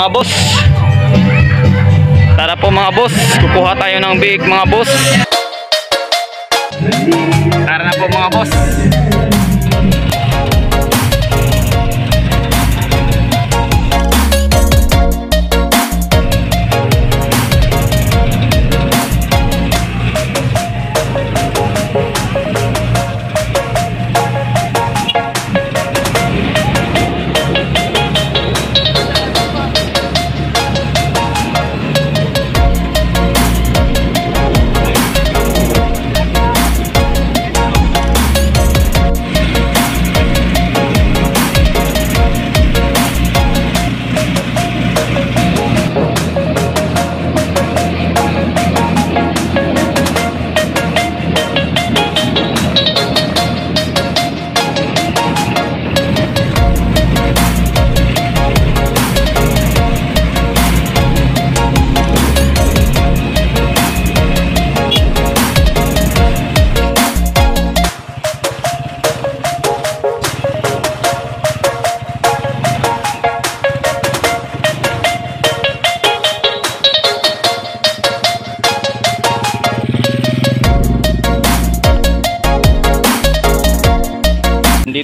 mga boss. Tara po mga boss, kukuha tayo ng big mga boss. Tara na po mga boss.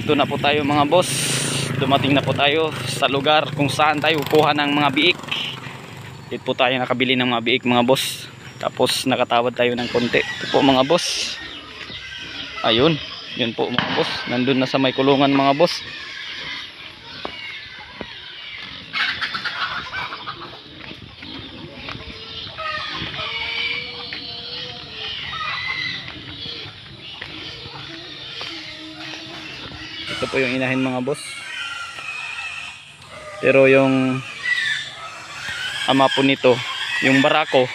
Dito na po tayo mga boss. Dumating na po tayo sa lugar kung saan tayo kuha ng mga biik. Dito po tayo nakabili ng mga biik mga boss. Tapos nakatawad tayo ng konti. Ito po mga boss. Ayun. Yun po mga boss. Nandun na sa may kulungan mga boss. Ito po yung inahin mga boss. Pero yung ama po nito, yung barako,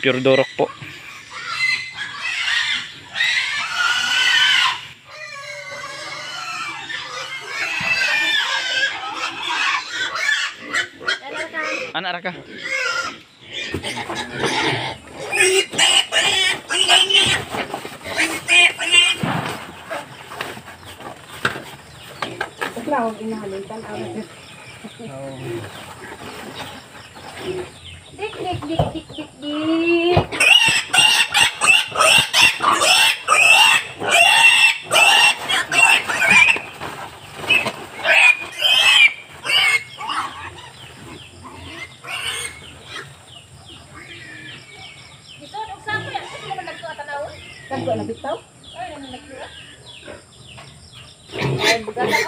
pure dorok po. kan awet. Dik dik dik dik dik dik.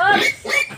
Oh.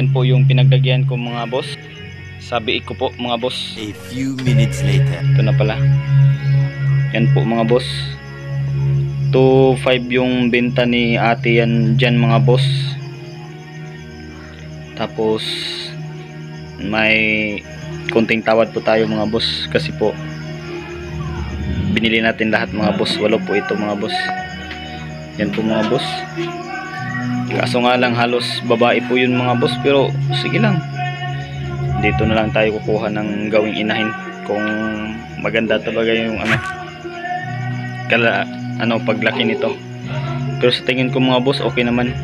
Yan po yung pinagdagyan ko mga boss. Sabi ko po mga boss. A few minutes later. Ito na pala. Yan po mga boss. 2.5 yung benta ni ate yan dyan mga boss. Tapos may konting tawad po tayo mga boss kasi po binili natin lahat mga boss. Walo po ito mga boss. Yan po mga boss. Kaso nga lang halos babae po yun mga boss pero sige lang. Dito na lang tayo kukuha ng gawing inahin kung maganda talaga yung ano kala ano paglaki nito. Pero sa tingin ko mga boss okay naman.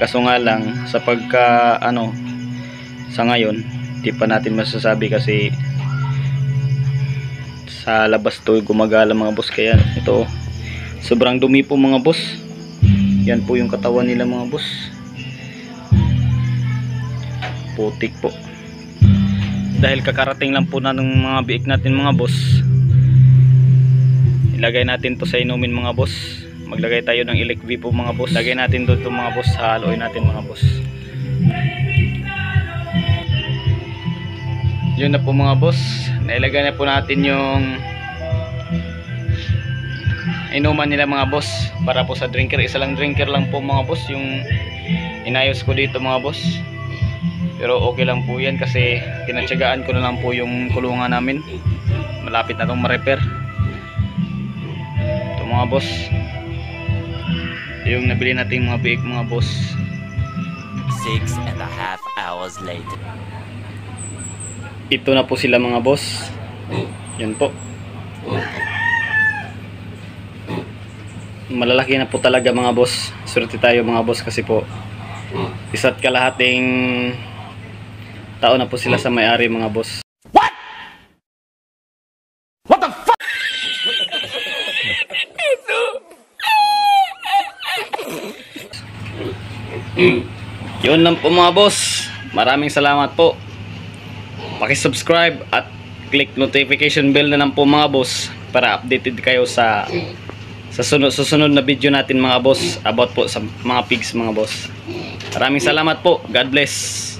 Kaso nga lang sa pagka ano sa ngayon di pa natin masasabi kasi sa labas to gumagala mga boss kaya ito sobrang dumi po mga boss yan po yung katawan nila mga boss. Putik po. Dahil kakarating lang po na ng mga biik natin mga boss. Ilagay natin to sa inumin mga boss. Maglagay tayo ng elect V po mga boss. Lagay natin doon to mga boss. Haluin natin mga boss. Yun na po mga boss. Nailagay na po natin yung inuman nila mga boss para po sa drinker. Isa lang drinker lang po mga boss yung inayos ko dito mga boss. Pero okay lang po yan kasi tinatsagaan ko na lang po yung kulungan namin. Malapit na itong ma-repair. Ito mga boss. Yung nabili nating mga biik mga boss. Six and a half hours later. Ito na po sila mga boss. Yan po. Malalaki na po talaga mga boss. Swerte tayo mga boss kasi po isa't kalahating tao na po sila sa may-ari mga boss. What? What the fuck? Yun lang po mga boss. Maraming salamat po. Paki-subscribe at click notification bell na lang po mga boss para updated kayo sa sa sunod, susunod na video natin mga boss about po sa mga pigs mga boss. Maraming salamat po. God bless.